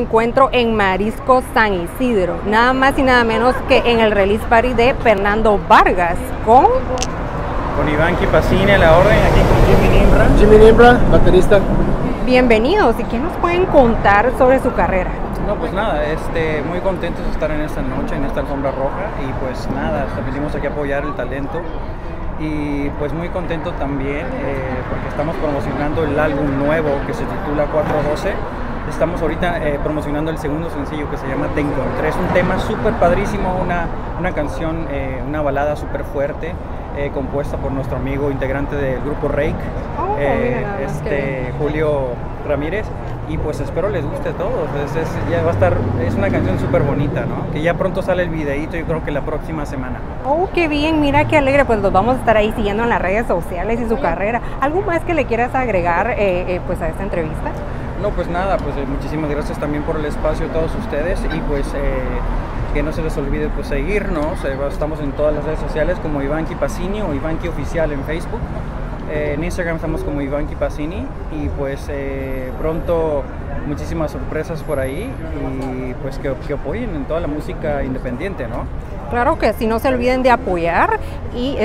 me encuentro en Marisco San Isidro, nada más y nada menos que en el release party de Fernando Vargas con con Iván Kipacini a la orden, aquí con Jimmy Nimbra. Jimmy Nimbra, baterista. Bienvenidos, ¿y qué nos pueden contar sobre su carrera? No, pues nada, este, muy contentos de estar en esta noche, en esta alfombra roja y pues nada, venimos aquí a apoyar el talento y pues muy contento también eh, porque estamos promocionando el álbum nuevo que se titula 412. Estamos ahorita eh, promocionando el segundo sencillo que se llama Te Encontré. Es un tema súper padrísimo, una, una canción, eh, una balada súper fuerte. compuesta por nuestro amigo integrante del grupo Rake, Oh, este, Julio Ramírez y pues espero les guste a todos. Es, es, ya va a estar, es una canción súper bonita, ¿no? Que ya pronto sale el videíto, yo creo que la próxima semana. Oh, qué bien, mira qué alegre, pues los vamos a estar ahí siguiendo en las redes sociales y su carrera. ¿Algo más que le quieras agregar eh, eh, pues a esta entrevista? No, pues nada, pues eh, muchísimas gracias también por el espacio a todos ustedes y pues que no se les olvide pues seguirnos, estamos en todas las redes sociales como Iván Pacini o Iván Oficial en Facebook. Eh, en Instagram estamos como Iván Kipacini y pues eh, pronto muchísimas sorpresas por ahí y pues que, que, apoyen en toda la música independiente, ¿no? Claro que sí, no se olviden de apoyar y